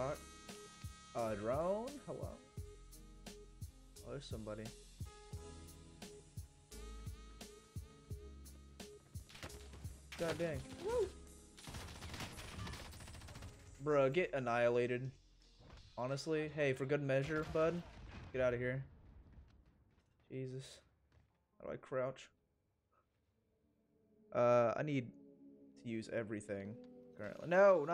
fuck? A drone? Hello? Oh, there's somebody. God dang. Woo! Bruh, get annihilated. Honestly. Hey, for good measure, bud. Get out of here. Jesus. How do I crouch? Uh, I need to use everything currently. No, not